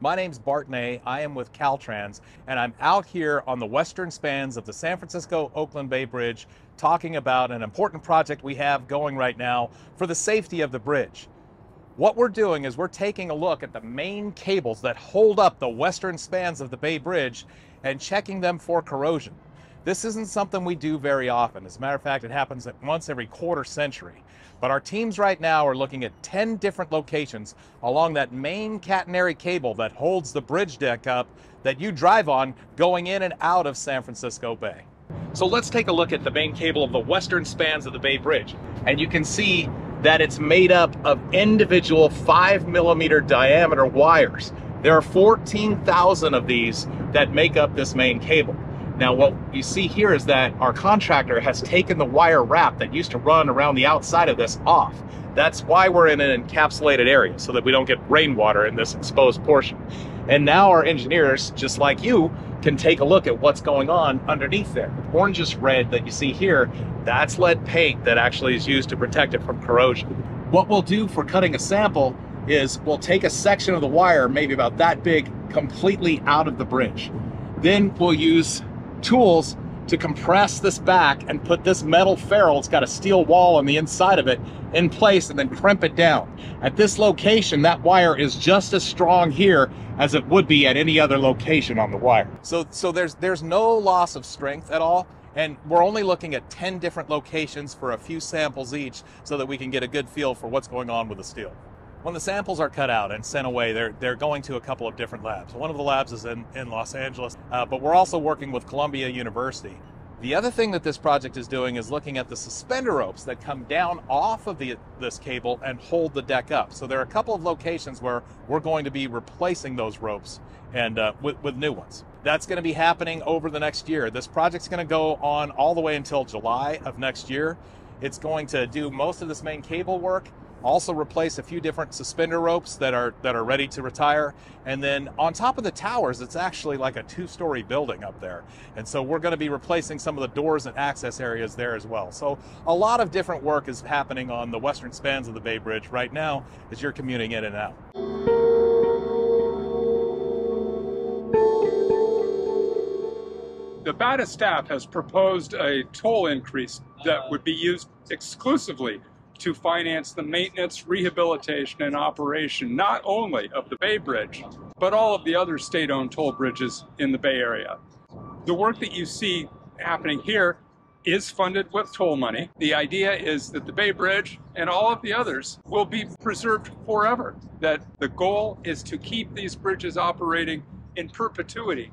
My name's Bart Ney. I am with Caltrans, and I'm out here on the western spans of the San Francisco Oakland Bay Bridge talking about an important project we have going right now for the safety of the bridge. What we're doing is we're taking a look at the main cables that hold up the western spans of the Bay Bridge and checking them for corrosion. This isn't something we do very often. As a matter of fact, it happens once every quarter century. But our teams right now are looking at 10 different locations along that main catenary cable that holds the bridge deck up that you drive on going in and out of San Francisco Bay. So let's take a look at the main cable of the western spans of the Bay Bridge. And you can see that it's made up of individual five millimeter diameter wires. There are 14,000 of these that make up this main cable. Now what you see here is that our contractor has taken the wire wrap that used to run around the outside of this off. That's why we're in an encapsulated area so that we don't get rainwater in this exposed portion. And now our engineers, just like you, can take a look at what's going on underneath there. The orangish red that you see here, that's lead paint that actually is used to protect it from corrosion. What we'll do for cutting a sample is we'll take a section of the wire, maybe about that big, completely out of the bridge. Then we'll use tools to compress this back and put this metal ferrule, it's got a steel wall on the inside of it, in place and then crimp it down. At this location, that wire is just as strong here as it would be at any other location on the wire. So, so there's, there's no loss of strength at all. And we're only looking at 10 different locations for a few samples each so that we can get a good feel for what's going on with the steel. When the samples are cut out and sent away, they're, they're going to a couple of different labs. One of the labs is in, in Los Angeles, uh, but we're also working with Columbia University. The other thing that this project is doing is looking at the suspender ropes that come down off of the, this cable and hold the deck up. So there are a couple of locations where we're going to be replacing those ropes and uh, with, with new ones. That's going to be happening over the next year. This project's going to go on all the way until July of next year. It's going to do most of this main cable work also replace a few different suspender ropes that are that are ready to retire. And then on top of the towers it's actually like a two-story building up there. And so we're going to be replacing some of the doors and access areas there as well. So a lot of different work is happening on the western spans of the bay bridge right now as you're commuting in and out. The BATA staff has proposed a toll increase that would be um, used exclusively to finance the maintenance, rehabilitation, and operation not only of the Bay Bridge, but all of the other state-owned toll bridges in the Bay Area. The work that you see happening here is funded with toll money. The idea is that the Bay Bridge and all of the others will be preserved forever, that the goal is to keep these bridges operating in perpetuity.